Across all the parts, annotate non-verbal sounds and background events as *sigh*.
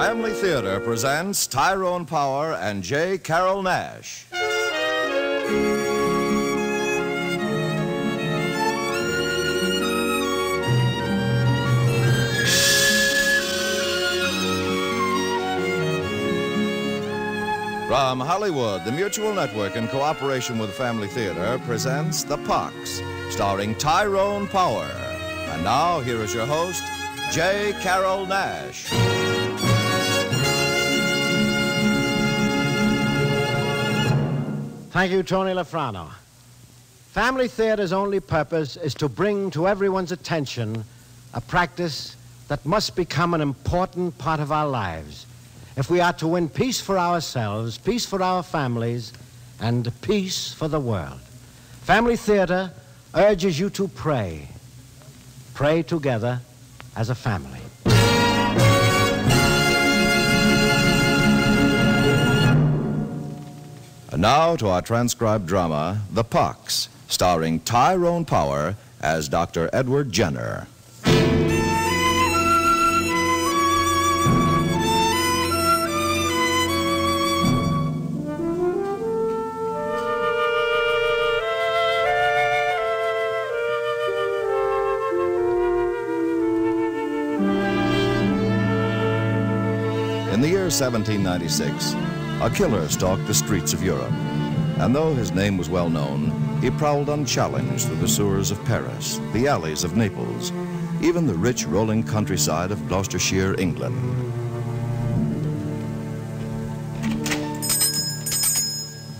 Family Theater presents Tyrone Power and J. Carrol Naish. From Hollywood, the Mutual Network, in cooperation with Family Theater, presents The Pox, starring Tyrone Power. And now, here is your host, J. Carrol Naish. Thank you, Tony La Frano. Family Theater's only purpose is to bring to everyone's attention a practice that must become an important part of our lives if we are to win peace for ourselves, peace for our families, and peace for the world. Family Theater urges you to pray. Pray together as a family. Now to our transcribed drama, The Pox, starring Tyrone Power as Dr. Edward Jenner. In the year 1796, a killer stalked the streets of Europe. And though his name was well known, he prowled unchallenged through the sewers of Paris, the alleys of Naples, even the rich rolling countryside of Gloucestershire, England.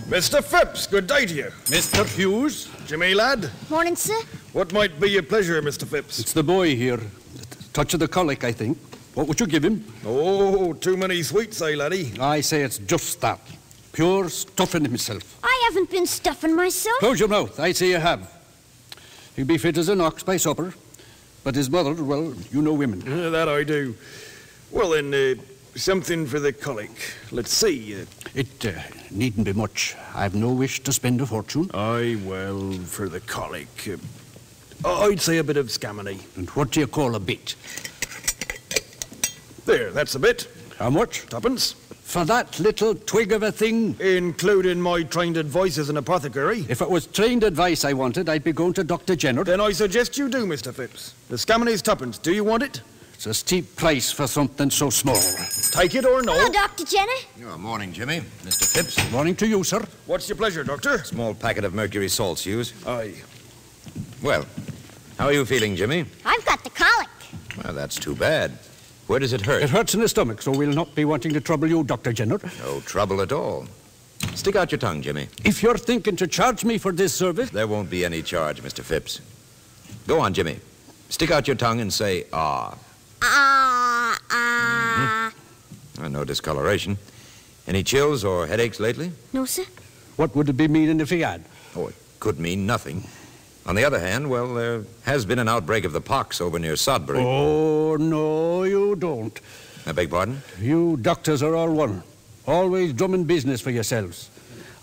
Mr. Phipps, good day to you. Mr. Hughes? Jimmy, lad. Morning, sir. What might be your pleasure, Mr. Phipps? It's the boy here. Touch of the colic, I think. What would you give him? Oh, too many sweets, eh, laddie? I say it's just that. Pure stuffing himself. I haven't been stuffing myself. Close your mouth. I say you have. He'll be fit as an ox by supper. But his mother, well, you know women. Uh, that I do. Well, then, uh, something for the colic. Let's see. Uh, It uh, needn't be much. I've no wish to spend a fortune. aye, well, for the colic. Uh, I'd say a bit of scammony. And what do you call a bit? There, that's a bit. How much? Tuppence. For that little twig of a thing? Including my trained advice as an apothecary. If it was trained advice I wanted, I'd be going to Dr. Jenner. Then I suggest you do, Mr. Phipps. The scammony's tuppence. Do you want it? It's a steep price for something so small. Take it or no. Hello, Dr. Jenner. Oh, morning, Jimmy. Mr. Phipps. Morning to you, sir. What's your pleasure, Doctor? Small packet of mercury salts, Hughes. Aye. Well, how are you feeling, Jimmy? I've got the colic. Well, that's too bad. Where does it hurt? It hurts in the stomach, so we'll not be wanting to trouble you, Dr. Jenner. No trouble at all. Stick out your tongue, Jimmy. If you're thinking to charge me for this service, There won't be any charge, Mr. Phipps. Go on, Jimmy. Stick out your tongue and say, ah. Ah, ah. Uh, no discoloration. Any chills or headaches lately? No, sir. what would it be meaning if he had? Oh, it could mean nothing. On the other hand, well, there has been an outbreak of the pox over near Sodbury. Oh, no, you don't. I beg pardon? You doctors are all one. Always drumming business for yourselves.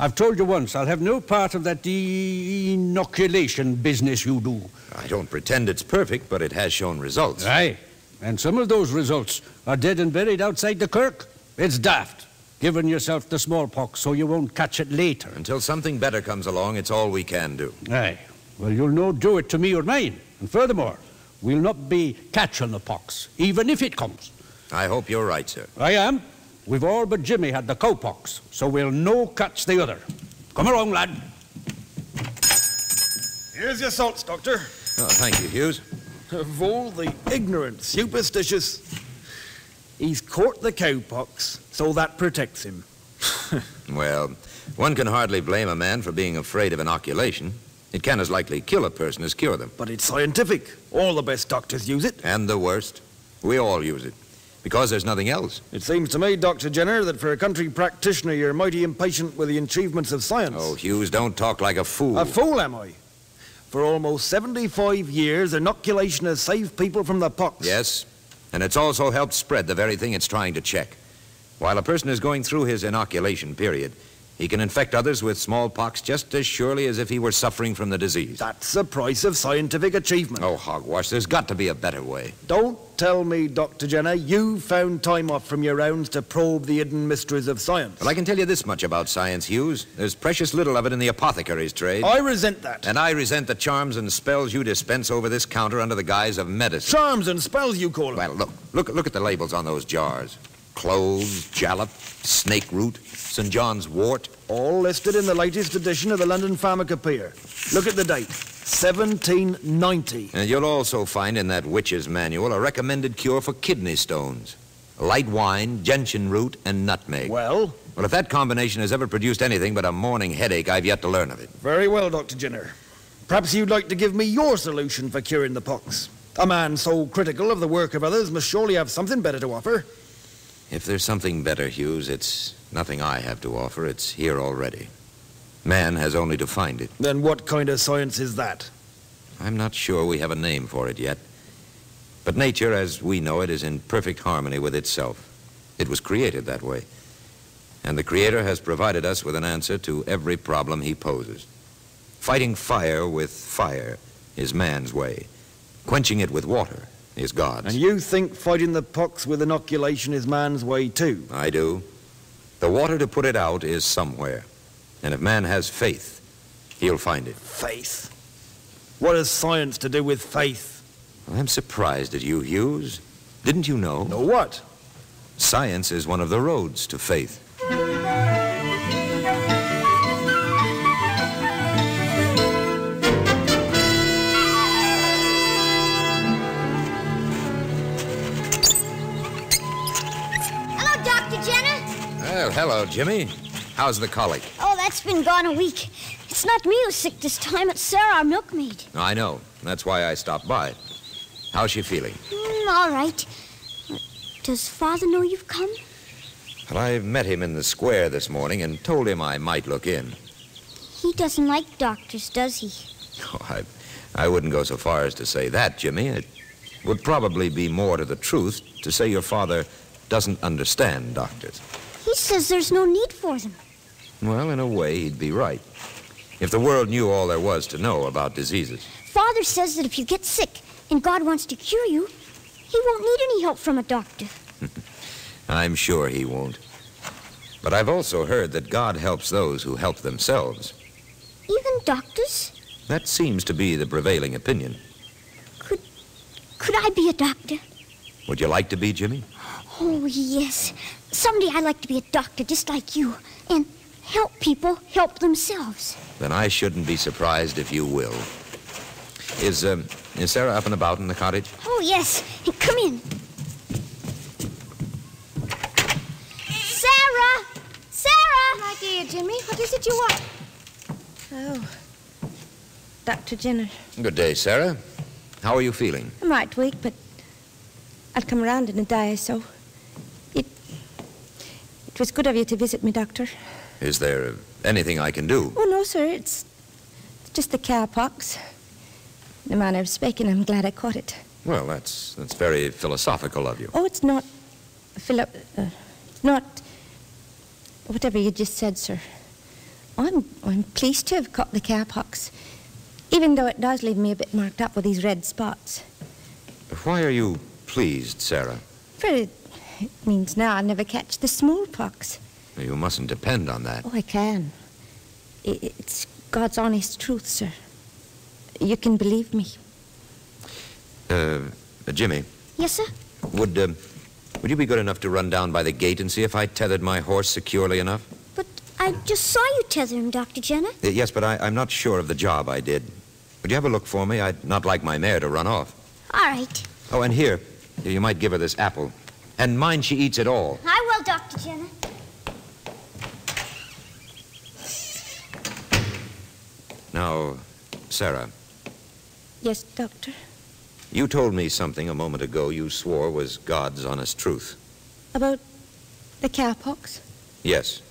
I've told you once, I'll have no part of that inoculation business you do. I don't pretend it's perfect, but it has shown results. Aye. And some of those results are dead and buried outside the kirk. It's daft. Giving yourself the smallpox so you won't catch it later. Until something better comes along, it's all we can do. Aye. Well, you'll no do it to me or mine. And furthermore, we'll not be catching the pox, even if it comes. I hope you're right, sir. I am. We've all but Jimmy had the cowpox, so we'll no catch the other. Come along, lad. Here's your salts, Doctor. Oh, thank you, Hughes. Of all the ignorant, superstitious. He's caught the cowpox, so that protects him. *laughs* Well, one can hardly blame a man for being afraid of inoculation. It can as likely kill a person as cure them. But it's scientific. All the best doctors use it. And the worst, we all use it. Because there's nothing else. It seems to me, Dr. Jenner, that for a country practitioner, you're mighty impatient with the achievements of science. Oh, Hughes, don't talk like a fool. A fool, am I? For almost 75 years, inoculation has saved people from the pox. Yes, and it's also helped spread the very thing it's trying to check. While a person is going through his inoculation period, He can infect others with smallpox just as surely as if he were suffering from the disease. That's the price of scientific achievement. Oh, hogwash, there's got to be a better way. Don't tell me, Dr. Jenner, you found time off from your rounds to probe the hidden mysteries of science. Well, I can tell you this much about science, Hughes. There's precious little of it in the apothecary's trade. I resent that. And I resent the charms and spells you dispense over this counter under the guise of medicine. Charms and spells, you call them. Well, look, look, look at the labels on those jars. Cloves, jalap, snake root, St. John's wort. All listed in the latest edition of the London Pharmacopoeia. Look at the date. 1790. And you'll also find in that witch's manual a recommended cure for kidney stones. Light wine, gentian root, and nutmeg. Well, Well, if that combination has ever produced anything but a morning headache, I've yet to learn of it. very well, Dr. Jenner. Perhaps you'd like to give me your solution for curing the pox. A man so critical of the work of others must surely have something better to offer. If there's something better, Hughes, it's nothing I have to offer. It's here already. Man has only to find it. Then what kind of science is that? I'm not sure we have a name for it yet. But nature, as we know it, is in perfect harmony with itself. It was created that way. And the Creator has provided us with an answer to every problem he poses. Fighting fire with fire is man's way. Quenching it with water is God's. And you think fighting the pox with inoculation is man's way too? I do. The water to put it out is somewhere. And if man has faith, he'll find it. Faith. What has science to do with faith? I'm surprised at you, Hughes. Didn't you know? Know what? Science is one of the roads to faith. Well, Jimmy. How's the colic? Oh, that's been gone a week. It's not me who's sick this time. It's Sarah, our milkmaid. I know. That's why I stopped by. How's she feeling? Mm, all right. Does Father know you've come? Well, I met him in the square this morning and told him I might look in. He doesn't like doctors, does he? *laughs* Oh, I, I wouldn't go so far as to say that, Jimmy. It would probably be more to the truth to say your father doesn't understand doctors. He says there's no need for them. Well, in a way, he'd be right. If the world knew all there was to know about diseases. Father says that if you get sick and God wants to cure you, he won't need any help from a doctor. *laughs* I'm sure he won't. But I've also heard that God helps those who help themselves. Even doctors? That seems to be the prevailing opinion. Could could I be a doctor? Would you like to be, Jimmy? Oh, yes. Someday I'd like to be a doctor just like you and help people help themselves. Then I shouldn't be surprised if you will. Is, um, is Sarah up and about in the cottage? Oh, yes. Come in. Sarah! Sarah! My dear Jimmy, what is it you want? Oh, Dr. Jenner. Good day, Sarah. How are you feeling? I'm right weak, but I'll come around in a day or so. It, was good of you to visit me, Doctor. Is there anything I can do? Oh, no, sir, it's just the cowpox. The manner of speaking, I'm glad I caught it. Well, that's, that's very philosophical of you. Oh, it's not, Philip, uh, not whatever you just said, sir. I'm, I'm pleased to have caught the cowpox, even though it does leave me a bit marked up with these red spots. Why are you pleased, Sarah? For it, means now I'll never catch the smallpox. You mustn't depend on that. Oh, I can. It's God's honest truth, sir. You can believe me. Uh, Jimmy, Yes, sir? would, uh, would you be good enough to run down by the gate and see if I tethered my horse securely enough? But I just saw you tether him, Dr. Jenner. Uh, Yes, but I, I'm not sure of the job I did. Would you have a look for me? I'd not like my mare to run off. All right. Oh, and here, here, you might give her this apple. And mind she eats it all. I will, Dr. Jenner. Now, Sarah, Yes, Doctor. you told me something a moment ago you swore was God's honest truth. About the cowpox? Yes,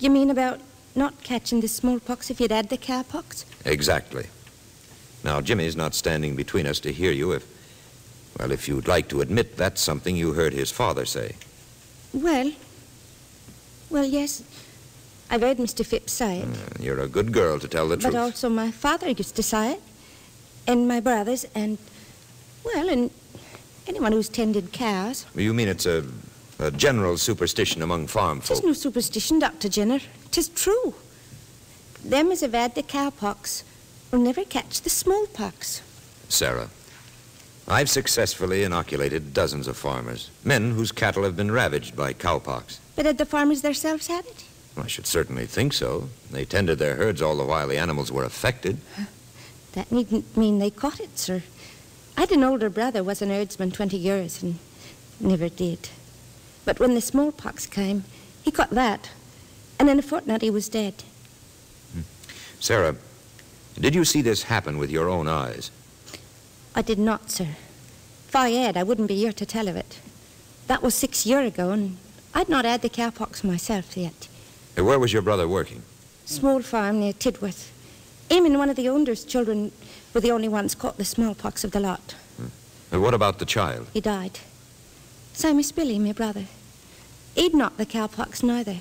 You mean about not catching the smallpox if you'd had the cowpox? exactly. Now, Jimmy's not standing between us to hear you if, well, if you'd like to admit that's something you heard his father say. Well, well, yes. I've heard Mr. Phipps say it. Hmm, you're a good girl to tell the But truth. But also my father used to say it, and my brothers, and, well, and anyone who's tended cows. You mean it's a, a general superstition among farm Tis folk? no superstition, Dr. Jenner. Tis true. Them as have had the cowpox will never catch the smallpox. Sarah, I've successfully inoculated dozens of farmers, men whose cattle have been ravaged by cowpox. But had the farmers themselves had it? I should certainly think so. They tended their herds all the while the animals were affected. That needn't mean they caught it, sir. I had an older brother was an herdsman 20 years and never did. But when the smallpox came, he caught that. And in a fortnight he was dead. Hmm. Sarah, did you see this happen with your own eyes? I did not, sir. If I had, I wouldn't be here to tell of it. That was six year ago, and I'd not had the cowpox myself yet. Where was your brother working? Small farm near Tidworth. Him and one of the owner's children were the only ones caught the smallpox of the lot. Hmm. And what about the child? He died. Same as Billy, my brother. He'd not the cowpox neither.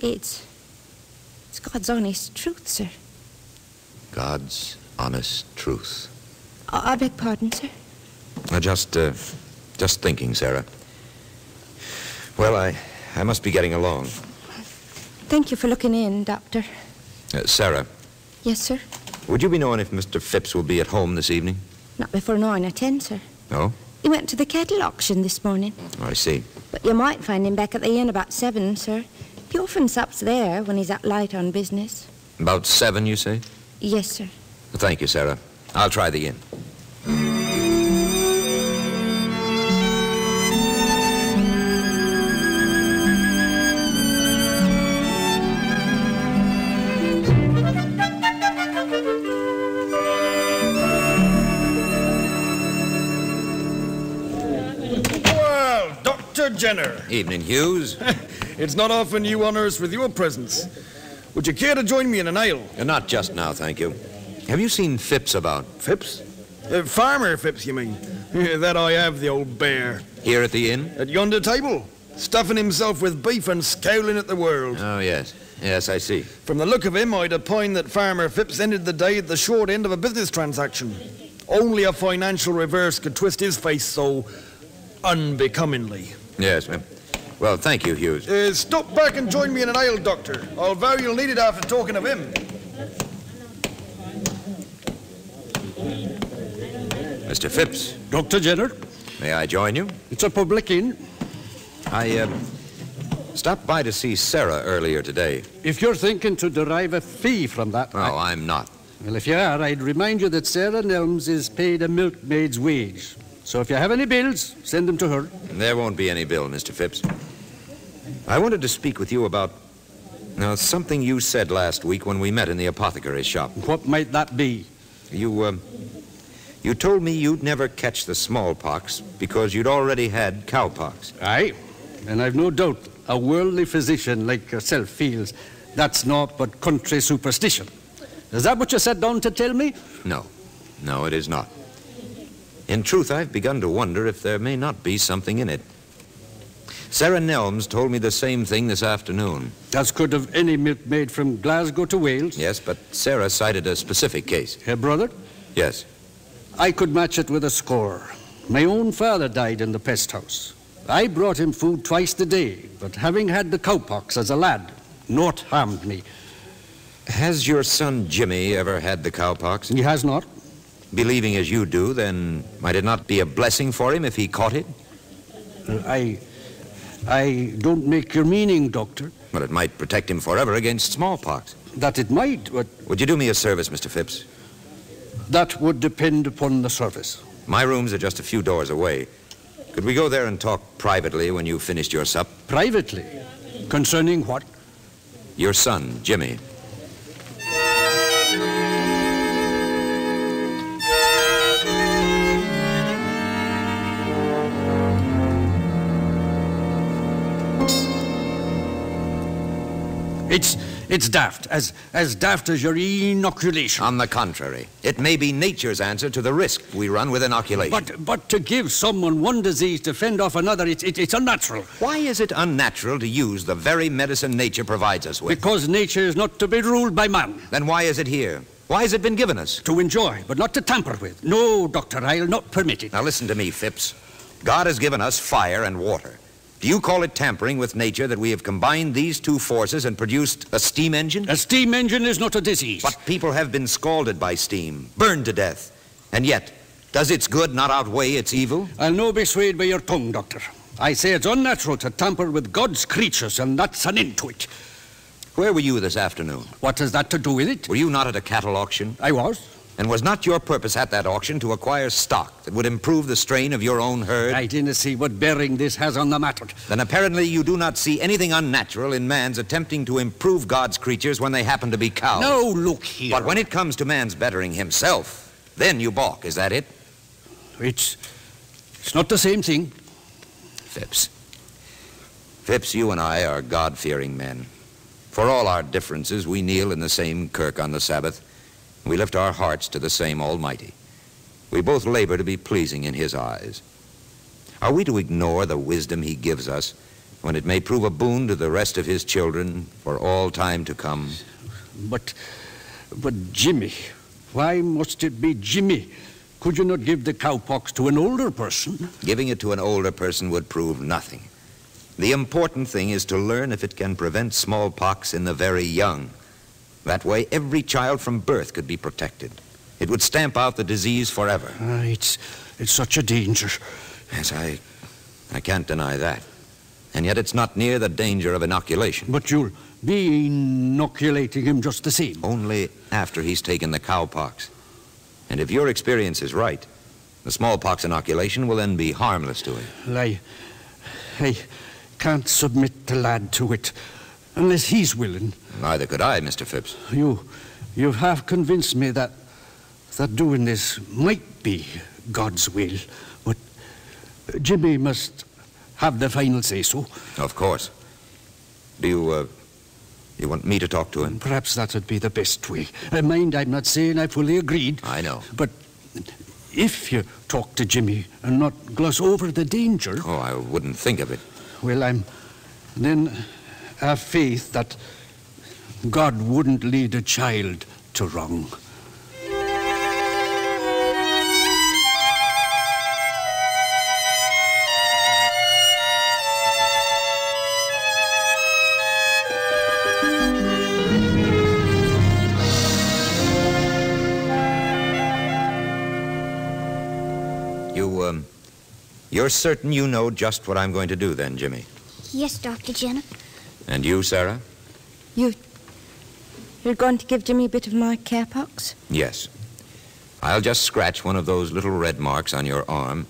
It's... It's God's honest truth, sir. God's honest truth. I, I beg pardon, sir. Uh, just, uh, just thinking, Sarah. Well, I, I must be getting along. Thank you for looking in, Doctor. Uh, Sarah, Yes, sir. would you be knowing if Mr. Phipps will be at home this evening? Not before nine or ten, sir. No? He went to the cattle auction this morning. Oh, I see. But you might find him back at the inn about seven, sir. He often sups there when he's up late on business. About seven, you say? Yes, sir. Thank you, Sarah. I'll try the inn. Dr. Jenner, Evening, Hughes. *laughs* it's not often you honour us with your presence. Would you care to join me in an ale? Uh, Not just now, thank you. Have you seen Phipps about? Phipps? Uh, farmer Phipps, you mean? that I have, the old bear. Here at the inn? At yonder table, stuffing himself with beef and scowling at the world. Oh, yes. Yes, I see. From the look of him, I'd opine that Farmer Phipps ended the day at the short end of a business transaction. Only a financial reverse could twist his face so unbecomingly. Yes, ma'am. Well, thank you, Hughes. Uh, stop back and join me in an ale, Doctor. I'll vow you'll need it after talking of him. Mr. Phipps, Dr. Jenner, may I join you? it's a public inn. I, uh, stopped by to see Sarah earlier today. If you're thinking to derive a fee from that, Oh, I- I'm not. well, if you are, I'd remind you that Sarah Nelms is paid a milkmaid's wage. So if you have any bills, send them to her. There won't be any bill, Mr. Phipps. I wanted to speak with you about now something you said last week when we met in the apothecary's shop. What might that be? You, uh, you told me you'd never catch the smallpox because you'd already had cowpox. Aye, and I've no doubt a worldly physician like yourself feels that's naught but country superstition. Is that what you sat down to tell me? No, no, it is not. In truth, I've begun to wonder if there may not be something in it. Sarah Nelms told me the same thing this afternoon. As could have any milkmaid from Glasgow to Wales. Yes, but Sarah cited a specific case. Her brother? Yes. I could match it with a score. My own father died in the pest house. I brought him food twice a day, but having had the cowpox as a lad, naught harmed me. Has your son Jimmy ever had the cowpox? He has not. Believing as you do, then might it not be a blessing for him if he caught it? I. I don't make your meaning, Doctor. Well, it might protect him forever against smallpox. That it might, but Would you do me a service, Mr. Phipps? that would depend upon the service. My rooms are just a few doors away. Could we go there and talk privately when you've finished your sup? Privately. Concerning what? Your son, Jimmy. It's It's daft, as, as daft as your inoculation. On the contrary, it may be nature's answer to the risk we run with inoculation. But, but to give someone one disease to fend off another, it's, it, it's unnatural. Why is it unnatural to use the very medicine nature provides us with? Because nature is not to be ruled by man. Then why is it here? Why has it been given us? To enjoy, but not to tamper with. No, Doctor, I'll not permit it. Now listen to me, Phipps. God has given us fire and water. Do you call it tampering with nature that we have combined these two forces and produced a steam engine? A steam engine is not a disease. But people have been scalded by steam, burned to death. And yet, does its good not outweigh its evil? I'll no be swayed by your tongue, Doctor. I say it's unnatural to tamper with God's creatures, and that's an end to it. Where were you this afternoon? What has that to do with it? Were you not at a cattle auction? I was. And was not your purpose at that auction to acquire stock that would improve the strain of your own herd? I didn't see what bearing this has on the matter. Then apparently you do not see anything unnatural in man's attempting to improve God's creatures when they happen to be cows. No, look here. But when it comes to man's bettering himself, then you balk. Is that it? It's. It's not the same thing. Phipps. Phipps, you and I are God fearing men. For all our differences, we kneel in the same kirk on the Sabbath. We lift our hearts to the same Almighty. We both labor to be pleasing in His eyes. Are we to ignore the wisdom He gives us when it may prove a boon to the rest of His children for all time to come? But. But Jimmy. Why must it be Jimmy? Could you not give the cowpox to an older person? Giving it to an older person would prove nothing. The important thing is to learn if it can prevent smallpox in the very young. That way, every child from birth could be protected. It would stamp out the disease forever. Ah, it's, it's such a danger. Yes, I, I can't deny that. And yet it's not near the danger of inoculation. But you'll be inoculating him just the same. Only after he's taken the cowpox. And if your experience is right, the smallpox inoculation will then be harmless to him. I, I can't submit the lad to it unless he's willing. Neither could I, Mr. Phipps. You, you have convinced me that that doing this might be God's will, but Jimmy must have the final say so. Of course. Do you, uh, you want me to talk to him? Perhaps that would be the best way. Uh, mind, I'm not saying I fully agreed. I know. But if you talk to Jimmy and not gloss over the danger, Oh, I wouldn't think of it. well, I'm then have faith that God wouldn't lead a child to wrong. You, um, you're certain you know just what I'm going to do then, Jimmy? Yes, Dr. Jenner. And you, Sarah? You. You're going to give Jimmy a bit of my cowpox? Yes. I'll just scratch one of those little red marks on your arm,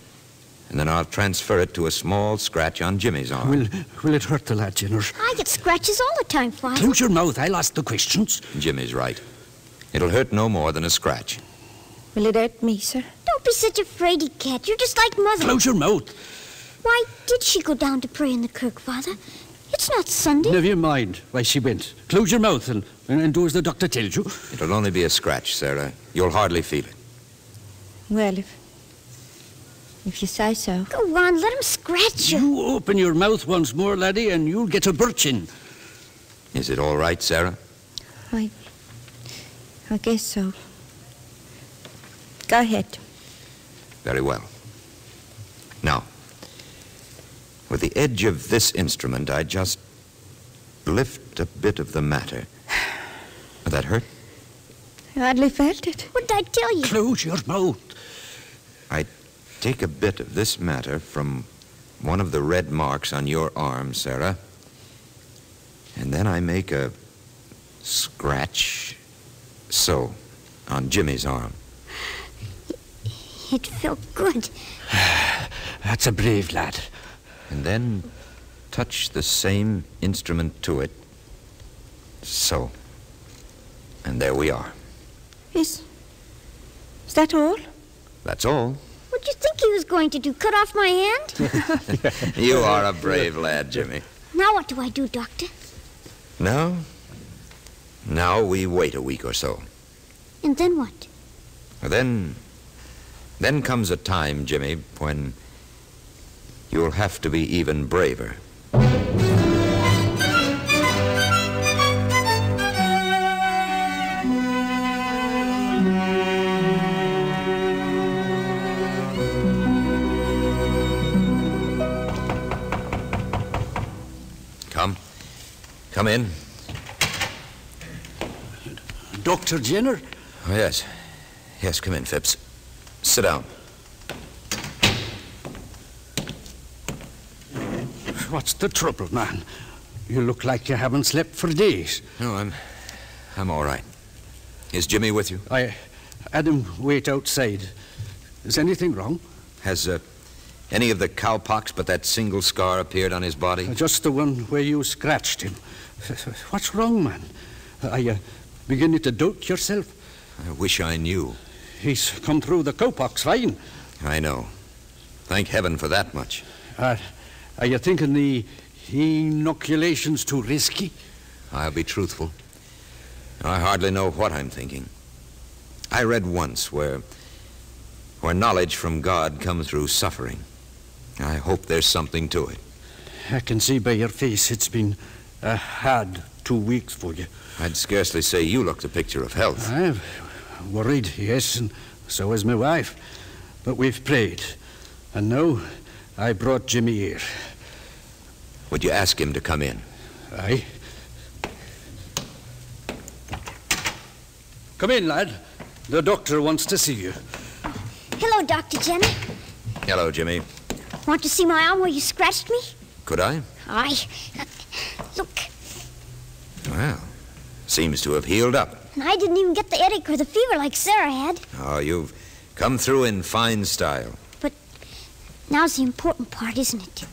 and then I'll transfer it to a small scratch on Jimmy's arm. Will, will it hurt the lad, Jenner? I get scratches all the time, Father. Close your mouth. I'll ask the questions. Jimmy's right. It'll hurt no more than a scratch. Will it hurt me, sir? Don't be such a fraidy cat. You're just like Mother. Close your mouth. Why did she go down to pray in the kirk, Father? It's not Sunday. Never mind why she went. Close your mouth and, and do as the doctor tells you. It'll only be a scratch, Sarah. You'll hardly feel it. Well, if. If you say so. Go on, let him scratch you. You open your mouth once more, laddie, and you'll get a birchin. Is it all right, Sarah? I. I guess so. Go ahead. Very well. Now, with the edge of this instrument, I just lift a bit of the matter. Would that hurt? I hardly felt it. What did I tell you? Close your mouth. I take a bit of this matter from one of the red marks on your arm, Sarah, and then I make a scratch so on Jimmy's arm. It felt good. *sighs* That's a brave lad. And then touch the same instrument to it. So. And there we are. Is. Is that all? That's all. What'd you think he was going to do? Cut off my hand? *laughs* You are a brave lad, Jimmy. now what do I do, Doctor? Now, Now we wait a week or so. And then what? Then. Then comes a time, Jimmy, when you'll have to be even braver. Come. Come in. Dr. Jenner? Oh, yes. Yes, come in, Phipps. Sit down. What's the trouble, man? You look like you haven't slept for days. No, I'm. I'm all right. Is Jimmy with you? I had him wait outside. Is anything wrong? Has uh, any of the cowpox but that single scar appeared on his body? Just the one where you scratched him. *laughs* What's wrong, man? Are you beginning to doubt yourself? I wish I knew. He's come through the cowpox fine. I know. Thank heaven for that much. Uh, are you thinking the inoculation's too risky? I'll be truthful. I hardly know what I'm thinking. I read once where where knowledge from God comes through suffering. I hope there's something to it. I can see by your face it's been a hard two weeks for you. I'd scarcely say you look the picture of health. I'm worried, yes, and so is my wife. But we've prayed. And now I brought Jimmy here. Would you ask him to come in? Aye. Come in, lad. The doctor wants to see you. Hello, Dr. Jimmy. Hello, Jimmy. Want to see my arm where you scratched me? Could I? Aye. Look, Well, seems to have healed up. and I didn't even get the headache or the fever like Sarah had. Oh, you've come through in fine style. Now's the important part, isn't it?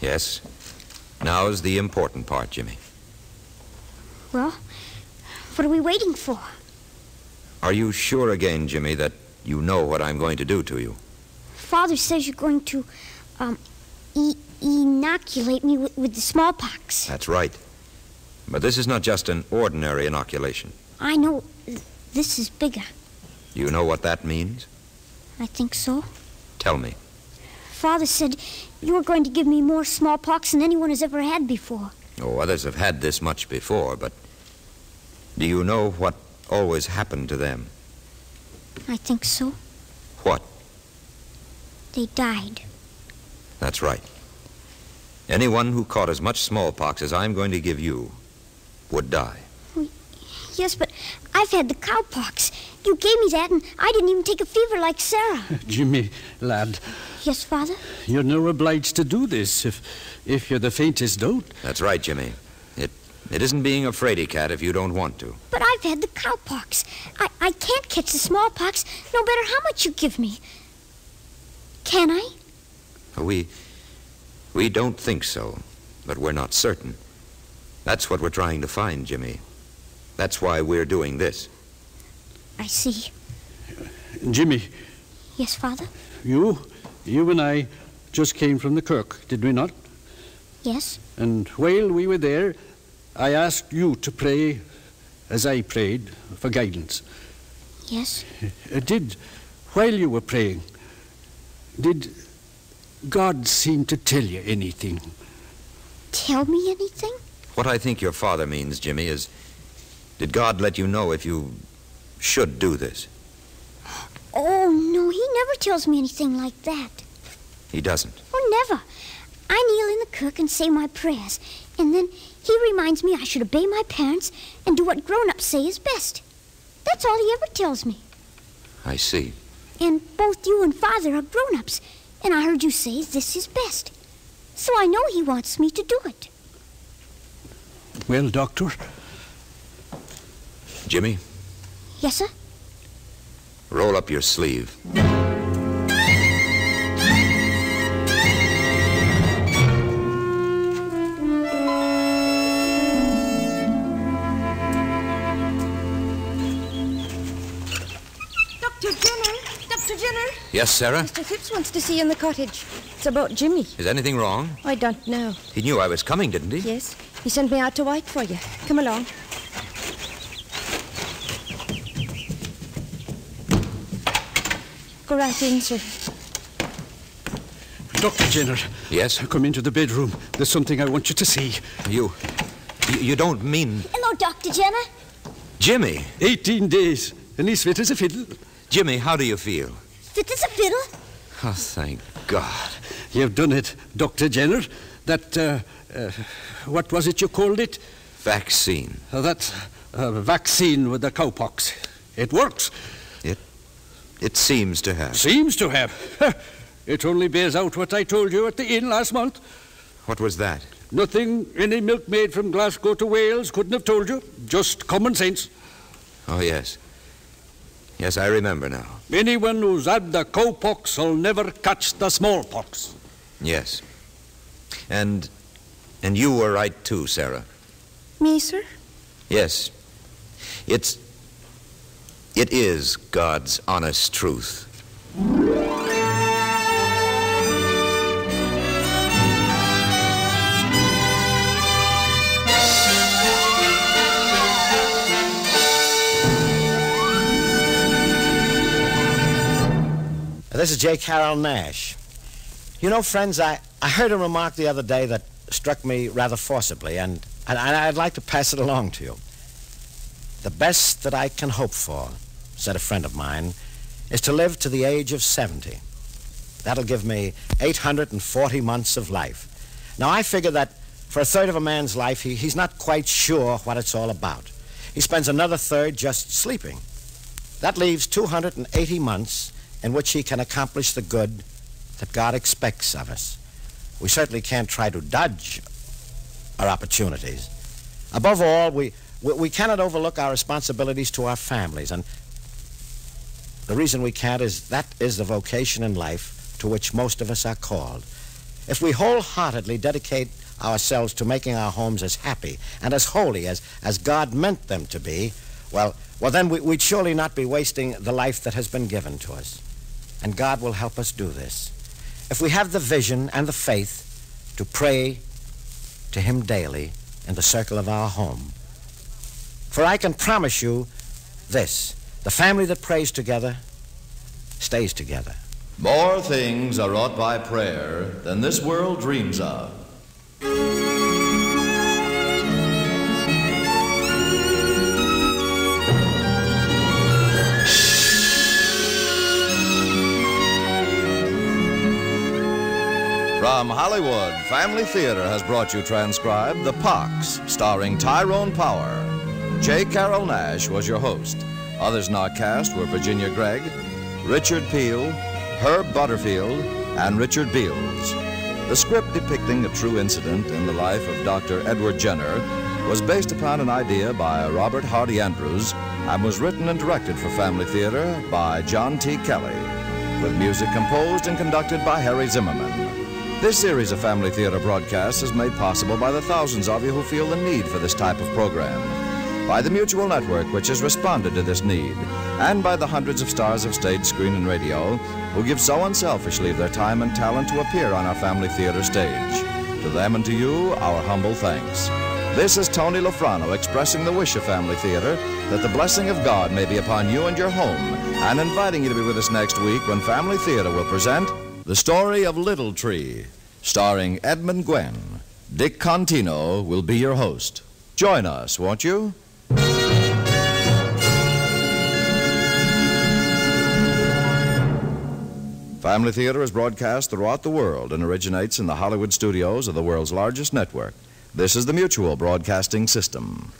Yes. Now's the important part, Jimmy. Well, what are we waiting for? Are you sure again, Jimmy, that you know what I'm going to do to you? Father says you're going to, um, e- inoculate me with, with the smallpox. That's right. But this is not just an ordinary inoculation. I know this is bigger. You know what that means? I think so. Tell me. Father said you were going to give me more smallpox than anyone has ever had before. Oh, others have had this much before, but do you know what always happened to them? I think so. What? They died. That's right. Anyone who caught as much smallpox as I'm going to give you would die. Yes, but I've had the cowpox. You gave me that, and I didn't even take a fever like Sarah. *laughs* Jimmy, lad, Yes, Father? you're no obliged to do this if, if you're the faintest doubt. That's right, Jimmy. It it isn't being a fraidy cat if you don't want to. But I've had the cowpox. I, I can't catch the smallpox no matter how much you give me. Can I? We we don't think so, but we're not certain. That's what we're trying to find, Jimmy. That's why we're doing this. I see. Jimmy, Yes, Father? you, you and I just came from the kirk, did we not? Yes? And while we were there, I asked you to pray as I prayed for guidance. Yes? Uh, Did, while you were praying, did God seem to tell you anything? Tell me anything? What I think your father means, Jimmy, is did God let you know if you should do this? Oh, no, he never tells me anything like that. He doesn't. Oh, never. I kneel in the kirk and say my prayers, and then he reminds me I should obey my parents and do what grown-ups say is best. That's all he ever tells me. I see. And both you and Father are grown-ups, and I heard you say this is best. So I know he wants me to do it. Well, Doctor, Jimmy, Yes, sir? roll up your sleeve. Dr. Jenner! Dr. Jenner! Yes, Sarah? Mr. Phipps wants to see you in the cottage. It's about Jimmy. Is anything wrong? I don't know. He knew I was coming, didn't he? Yes, he sent me out to wait for you. Come along. Go right in, sir. Dr. Jenner. Yes? Come into the bedroom. There's something I want you to see. You. You, you don't mean. Hello, Dr. Jenner. Jimmy! 18 days, and he's fit as a fiddle. Jimmy, how do you feel? Fit as a fiddle. Oh, thank God. You've done it, Dr. Jenner. That, uh, uh, what was it you called it? Vaccine. Uh, that uh, vaccine with the cowpox. It works. It. It seems to have. Seems to have. *laughs* it only bears out what I told you at the inn last month. What was that? Nothing any milkmaid from Glasgow to Wales couldn't have told you. Just common sense. Oh, yes. Yes, I remember now. Anyone who's had the cowpox will never catch the smallpox. Yes. And. And you were right, too, Sarah. Me, sir? Yes. It's. It is God's honest truth. This is J. Carrol Naish. You know, friends, I, I heard a remark the other day that struck me rather forcibly, and, and I'd like to pass it along to you. The best that I can hope for, said a friend of mine, is to live to the age of 70. That'll give me 840 months of life. Now, I figure that for a third of a man's life, he, he's not quite sure what it's all about. He spends another third just sleeping. That leaves 280 months in which he can accomplish the good that God expects of us. We certainly can't try to dodge our opportunities. Above all, we, we, we cannot overlook our responsibilities to our families. And the reason we can't is that is the vocation in life to which most of us are called. If we wholeheartedly dedicate ourselves to making our homes as happy and as holy as, as God meant them to be, well, well, then we, we'd surely not be wasting the life that has been given to us. And God will help us do this. If we have the vision and the faith to pray to Him daily in the circle of our home. For I can promise you this the family that prays together stays together. More things are wrought by prayer than this world dreams of. From Hollywood, Family Theater has brought you transcribed The Pox, starring Tyrone Power. J. Carrol Naish was your host. Others in our cast were Virginia Gregg, Richard Peel, Herb Butterfield, and Richard Beals. The script depicting a true incident in the life of Dr. Edward Jenner was based upon an idea by Robert Hardy Andrews and was written and directed for Family Theater by John T. Kelly, with music composed and conducted by Harry Zimmerman. This series of Family Theater broadcasts is made possible by the thousands of you who feel the need for this type of program, by the Mutual Network, which has responded to this need, and by the hundreds of stars of stage, screen, and radio who give so unselfishly of their time and talent to appear on our Family Theater stage. To them and to you, our humble thanks. This is Tony La Frano expressing the wish of Family Theater that the blessing of God may be upon you and your home, and inviting you to be with us next week when Family Theater will present The Story of Little Tree, starring Edmund Gwenn. Dick Contino will be your host. Join us, won't you? Family Theater is broadcast throughout the world and originates in the Hollywood studios of the world's largest network. This is the Mutual Broadcasting System.